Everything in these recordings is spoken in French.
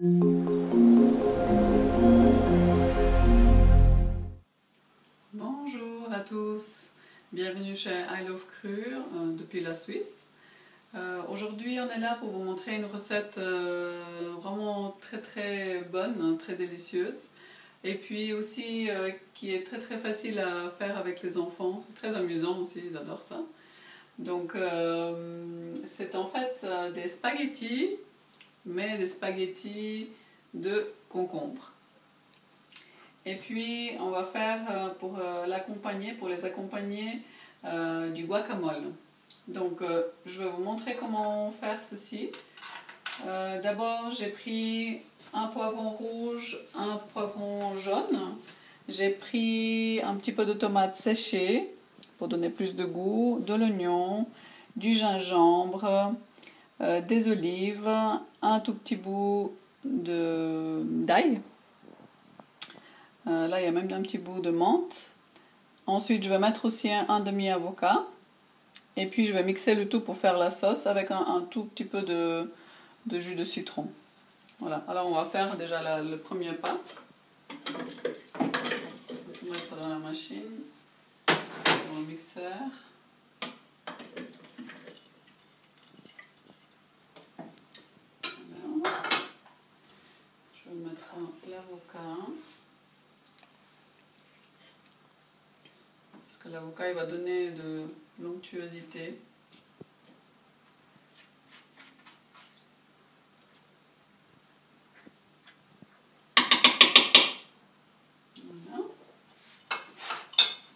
Bonjour à tous, bienvenue chez I Love Crure euh, depuis la Suisse. Euh, Aujourd'hui on est là pour vous montrer une recette euh, vraiment très très bonne, très délicieuse et puis aussi euh, qui est très très facile à faire avec les enfants, c'est très amusant aussi, ils adorent ça. Donc c'est en fait des spaghettis, mais des spaghettis de concombre. Et puis on va faire euh, pour euh, l'accompagner, pour les accompagner, euh, du guacamole. Donc je vais vous montrer comment faire ceci. D'abord j'ai pris un poivron rouge, un poivron jaune. J'ai pris un petit peu de tomates séchées pour donner plus de goût, de l'oignon, du gingembre, euh, des olives, un tout petit bout d'ail. Euh, là, il y a même un petit bout de menthe. Ensuite, je vais mettre aussi un, demi-avocat. Et puis, je vais mixer le tout pour faire la sauce avec un, tout petit peu de, jus de citron. Voilà, alors on va faire déjà le premier pas. On va mettre dans la machine, dans le mixeur. Voilà. Je vais mettre l'avocat. Parce l'avocat va donner de l'onctuosité.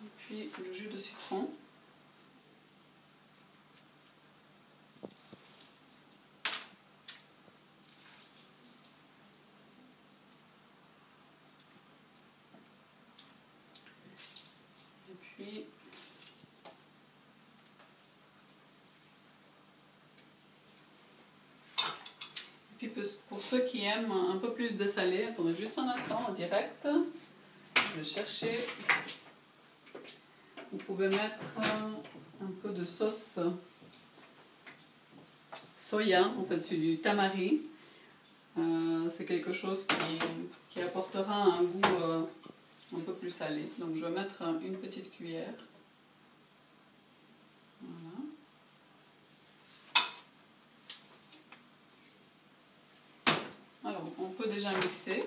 Et puis le jus de citron. Et puis Et puis pour- pour ceux qui aiment un peu plus de salé, attendez juste un instant en direct. Je vais chercher. Vous pouvez mettre euh, un peu de sauce soya, en fait c'est du tamari. Euh, c'est quelque chose qui, qui apportera un goût euh, un peu plus salé. Donc je vais mettre une petite cuillère. Voilà. Alors, on peut déjà mixer.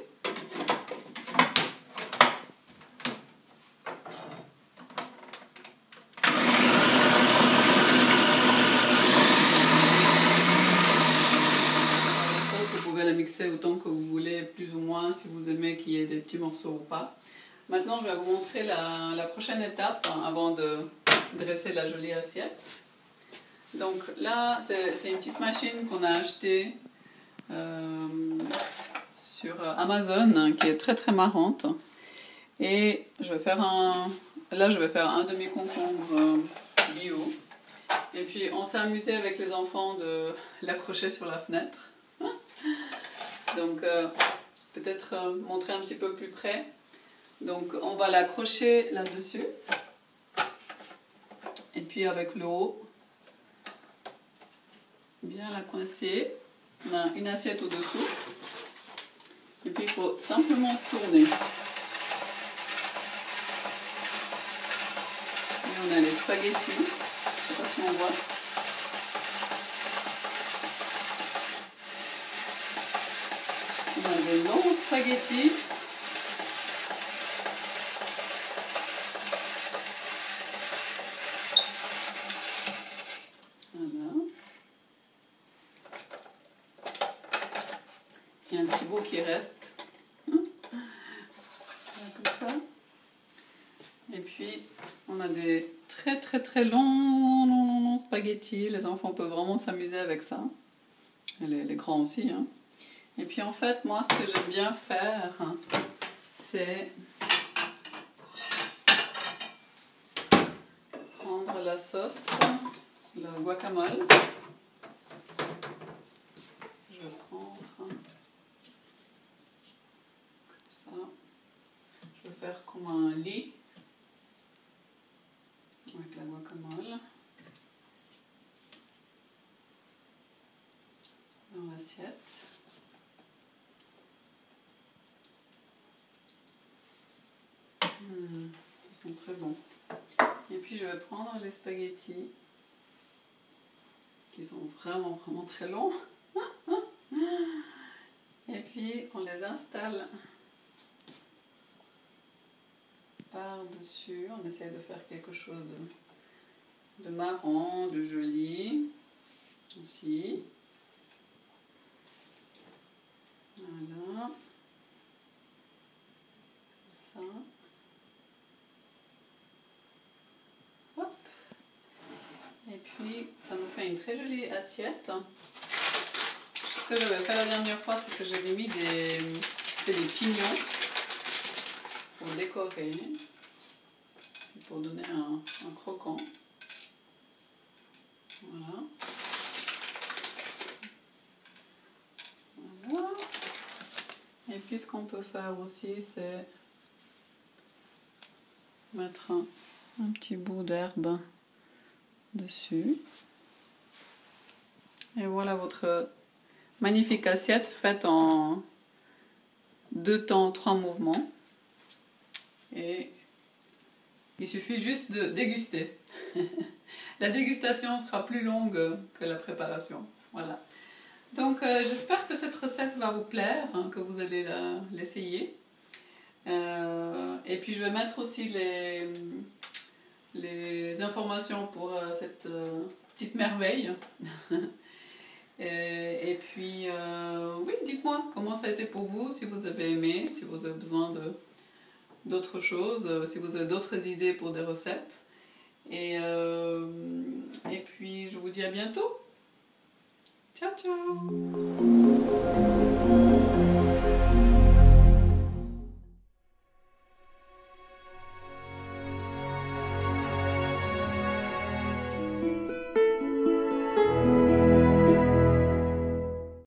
Vous pouvez la mixer autant que vous voulez, plus ou moins, si vous aimez qu'il y ait des petits morceaux ou pas. Maintenant, je vais vous montrer la, prochaine étape avant de dresser la jolie assiette. Donc là, c'est c'est une petite machine qu'on a achetée euh, sur Amazon hein, qui est très très marrante. Et je vais faire un. Là, je vais faire un demi-concombre euh, bio. Et puis, on s'est amusé avec les enfants de l'accrocher sur la fenêtre. Donc, euh, peut-être euh, montrer un petit peu plus près. Donc, on va l'accrocher là-dessus. Et puis, avec le haut, bien la coincer. On a une assiette au-dessous. Il faut simplement tourner. Et on a les spaghettis. Je sais pas si on voit. On a des longs spaghettis. Voilà. Il y a un petit bout qui reste. Voilà, comme ça. Et puis, on a des très très très longs, spaghettis. Les enfants peuvent vraiment s'amuser avec ça. Et les, les grands aussi. hein. Et puis en fait, moi, ce que j'aime bien faire, hein, c'est prendre la sauce, le guacamole. Je vais prendre comme ça. Je vais faire comme un lit Hum, ils sont très bons. Et puis je vais prendre les spaghettis qui sont vraiment vraiment très longs. Et puis on les installe par-dessus. On essaie de faire quelque chose de, de marrant, de joli. Ça nous fait une très jolie assiette. Ce que j'avais fait la dernière fois, c'est que j'avais mis des, des pignons pour décorer, pour donner un, un croquant. Voilà. Et puis ce qu'on peut faire aussi, c'est mettre un, petit bout d'herbe dessus. Et voilà votre magnifique assiette faite en deux temps, trois mouvements. Et il suffit juste de déguster. la dégustation sera plus longue que la préparation. Voilà. Donc euh, j'espère que cette recette va vous plaire, hein, que vous allez l'essayer. Euh, et puis je vais mettre aussi les, informations pour euh, cette petite merveille. et, puis oui, dites-moi comment ça a été pour vous, si vous avez aimé, si vous avez besoin d'autres choses, si vous avez d'autres idées pour des recettes. Et, et puis je vous dis à bientôt. Ciao, ciao